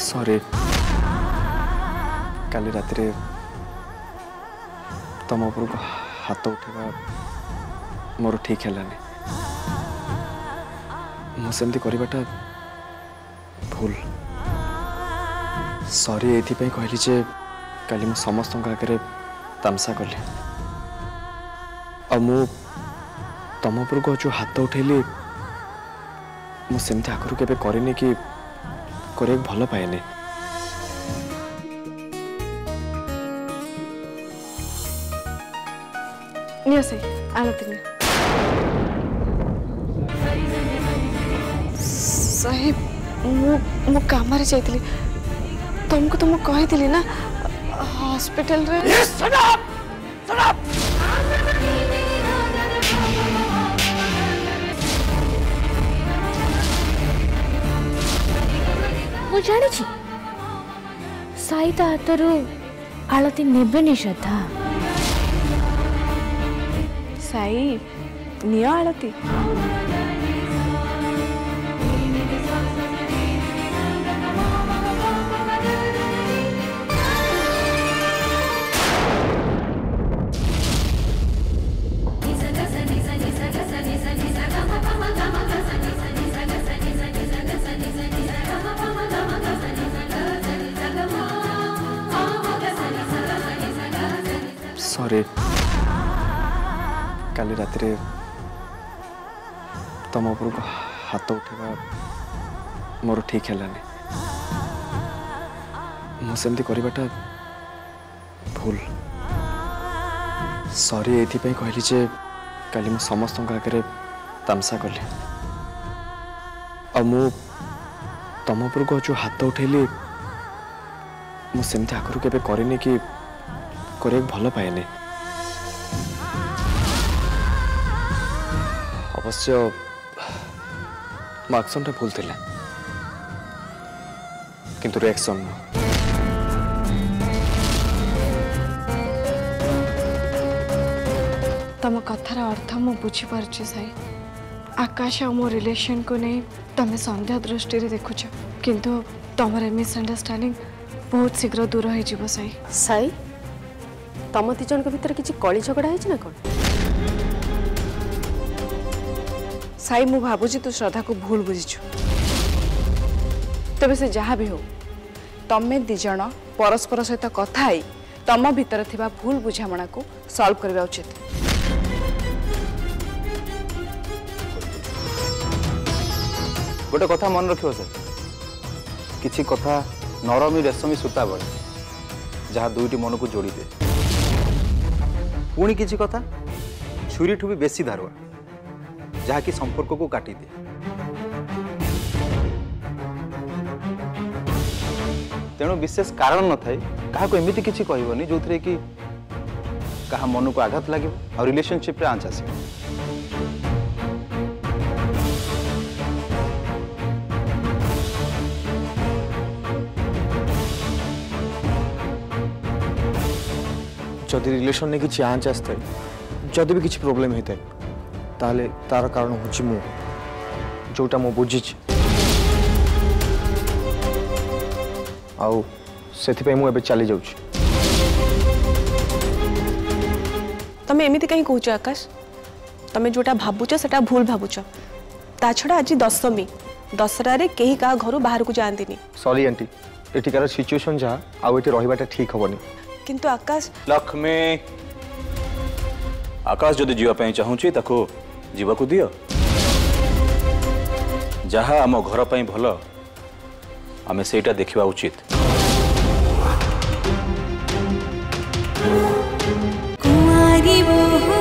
सरी कल रात तुम उपरक हाथ उठा मोर ठीक है मुझे करवाटा भूल सरी ये कहली जे कल मु समस्त आगे तामसा कली आ तुम उपरक जो हाथ उठेली मुझे आगर के कर भल पाए कमरे जा तुमको तो मुझे कहीदी ना हस्पिटल रे yes, ମୁଁ ଜାଣିଛି ସାଇ ତା ହାତରୁ ଆଳତି ନେବେନି ଶ୍ରଦ୍ଧା ସାଇ ନିଅ ଆଳତି ସରି କାଲି ରାତିରେ ତମ ଉପରକୁ ହାତ ଉଠେଇବା ମୋର ଠିକ୍ ହେଲାନି ମୁଁ ସେମିତି କରିବାଟା ଭୁଲ ସରି ଏଇଥିପାଇଁ କହିଲି ଯେ କାଲି ମୁଁ ସମସ୍ତଙ୍କ ଆଗରେ ତାମସା କଲି ଆଉ ମୁଁ ତମ ଉପରକୁ ଯେଉଁ ହାତ ଉଠେଇଲି ମୁଁ ସେମିତି ଆଗରୁ କେବେ କରିନି କି করে ভালো পাইনে অবশ্য মাকসম তো ভুলতেলা কিন্তু রিঅ্যাকশন তোমা কথাৰ অর্থ মই বুজি পাৰছোঁ সাই আকাশ আৰু মোৰ ৰিলেচন কোনে তুমি সন্ধিয়া দৃষ্টিৰে দেখোছ কিন্তু তোমাৰ মিছআণ্ডাৰষ্টেণ্ডিং বহুত শীঘ্ৰে দূৰ হৈ যাব সাই সাই તમતીજન કો ભીતર કીચી કળી ઝઘડા હૈ ચી ના કો સાઈમુ ભાભુજી તુ શ્રaddha કો ભૂલ ભૂજી છુ તબે સે જહા ભી હો તમમે દિજન પરસ્પર સૈતા કથા હૈ તમ ભીતર થિવા ભૂલ ભૂજામણા કો સોલ્વ કરા ઉચિત બોટ કથા મન રખ્યો સર કીચી કથા નરમી રેસમી સુતા બળે જહા દૂટી મનો કો જોડી દે ପୁଣି କିଛି କଥା ଛୁରୀଠୁ ବି ବେଶୀ ଧାରୁଆ ଯାହାକି ସମ୍ପର୍କକୁ କାଟିଦିଏ ତେଣୁ ବିଶେଷ କାରଣ ନଥାଇ କାହାକୁ ଏମିତି କିଛି କହିବନି ଯେଉଁଥିରେ କି କାହା ମନକୁ ଆଘାତ ଲାଗିବ ଆଉ ରିଲେସନସିପ୍ରେ ଆଞ୍ଚ ଆସିବ जदि रिलेसन नहीं किसी आँच आसता जदि भी किसी प्रोब्लेम होता है तार कारण हूँ मु जोटा मु बुझी आई मुझे चली जाऊँ तुम एम कह आकाश तुम्हें जोटा भावुच से भूल भावुच ता छा आज दशमी दशहर कहीं का घर बाहर को जाती सरी आंटी यठिकार सिचुएसन जहाँ आठ रही ठीक हेनी किंतु तो आकाश लक्ष्मी आकाश जदि जीवा पई चाहूची तखो जीवा को दियो हम घर पई भलो हमें सेटा देखिवा उचित कुमारी बहु